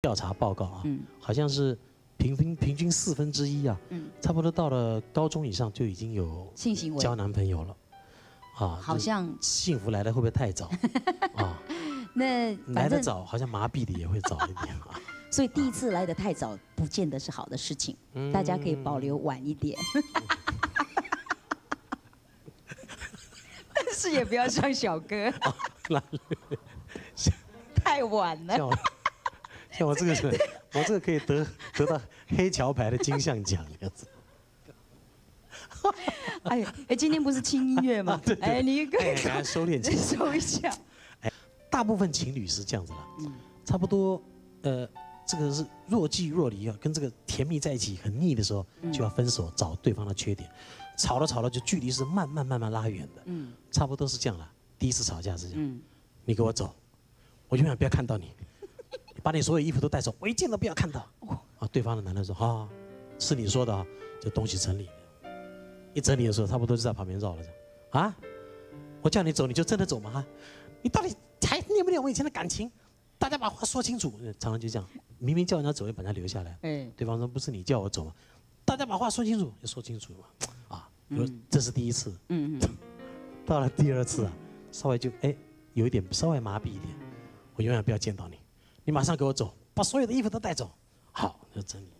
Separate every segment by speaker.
Speaker 1: 调查报告啊，好像是平均平均四分之一啊，差不多到了高中以上就已经有
Speaker 2: 性行为。
Speaker 1: 交男朋友了，啊，
Speaker 2: 好像。
Speaker 1: 幸福来的会不会太早？啊？
Speaker 2: 那
Speaker 1: 来的早，好像麻痹的也会早一点啊。
Speaker 2: 所以第一次来的太早，不见得是好的事情，大家可以保留晚一点。但是也不要像小哥，太晚了。
Speaker 1: 像 我这个是，我这个可以得得到黑桥牌的金像奖样子。
Speaker 2: 哎哎，今天不是轻音乐吗？
Speaker 1: 哎，你可以收敛，
Speaker 2: 收一下。
Speaker 1: 哎，大部分情侣是这样子了，差不多，呃，这个是若即若离啊，跟这个甜蜜在一起很腻的时候，就要分手，找对方的缺点，吵了吵了，就距离是慢慢慢慢拉远的。嗯，差不多是这样了。第一次吵架是这样，嗯，你给我走，我永远不要看到你。把你所有衣服都带走，我一件都不要看到。啊，对方的男的说：“啊，是你说的啊，这东西整理。一整理的时候，差不多就在旁边绕了。啊，我叫你走，你就真的走吗？哈，你到底还念不念我以前的感情？大家把话说清楚。常常就这样，明明叫人家走，又把人家留下来。嗯，对方说不是你叫我走吗？大家把话说清楚，就说清楚嘛。啊，这是第一次。嗯嗯。到了第二次啊，稍微就哎有一点稍微麻痹一点，我永远不要见到你。你马上给我走，把所有的衣服都带走。好，就整理。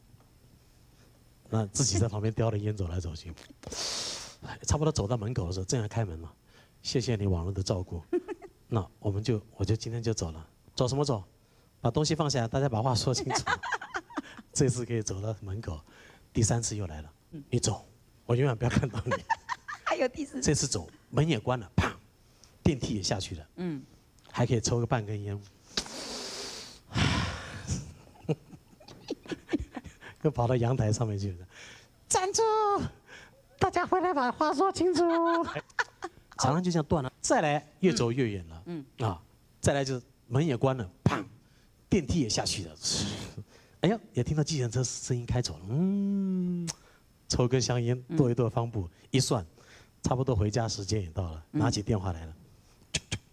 Speaker 1: 那自己在旁边叼着烟走来走去，差不多走到门口的时候，正要开门嘛。谢谢你网络的照顾。那我们就，我就今天就走了。走什么走？把东西放下，大家把话说清楚。这次可以走到门口，第三次又来了。你走，我永远不要看到你。
Speaker 2: 还有第四次。
Speaker 1: 这次走，门也关了，砰，电梯也下去了。嗯。还可以抽个半根烟。又跑到阳台上面去了，站住！大家回来把话说清楚。常常就这样断了，再来越走越远了。嗯啊，再来就是门也关了，砰，电梯也下去了。哎呀，也听到计程车声音开走了。嗯，抽根香烟，跺一跺方步，一算，差不多回家时间也到了。拿起电话来了，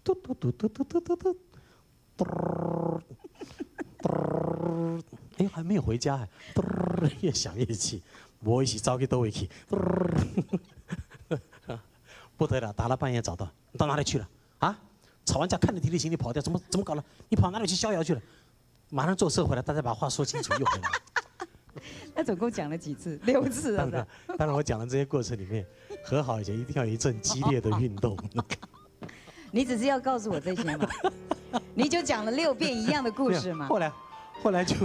Speaker 1: 嘟嘟嘟嘟嘟嘟嘟嘟，嘟。哎，还没有回家，越想越气，我一起招给都会去，不得了，打了半夜找到，你到哪里去了？啊？吵完架看着提提行李跑掉，怎么怎么搞了？你跑哪里去逍遥去了？马上坐车回来，大家把话说清楚又回来。
Speaker 2: 他总共讲了几次？六次
Speaker 1: 啊！当然，我讲的这些过程里面，和好以前一定要有一阵激烈的运动。
Speaker 2: 你只是要告诉我这些吗？你就讲了六遍一样的故事嘛？
Speaker 1: 后来。后来就，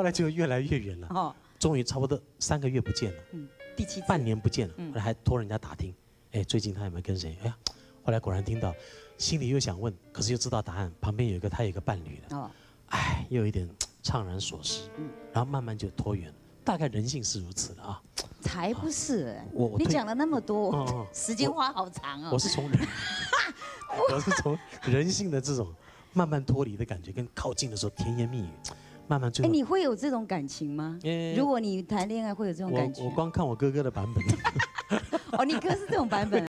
Speaker 1: 后来就越来越远了。哦，终于差不多三个月不见了。嗯，
Speaker 2: 第七
Speaker 1: 半年不见了。后来还托人家打听，哎，最近他有没有跟谁？哎呀，后来果然听到，心里又想问，可是又知道答案，旁边有一个他有一个伴侣了。哦，哎，又有一点怅然所失。嗯，然后慢慢就拖远了。大概人性是如此的啊。
Speaker 2: 才不是！我你讲了那么多，时间花好长哦。
Speaker 1: 我是从人，我是从人性的这种。慢慢脱离的感觉，跟靠近的时候甜言蜜语，慢慢最。
Speaker 2: 哎，你会有这种感情吗？如果你谈恋爱会有这种感觉？
Speaker 1: 我光看我哥哥的版本。
Speaker 2: 哦，你哥是这种版本。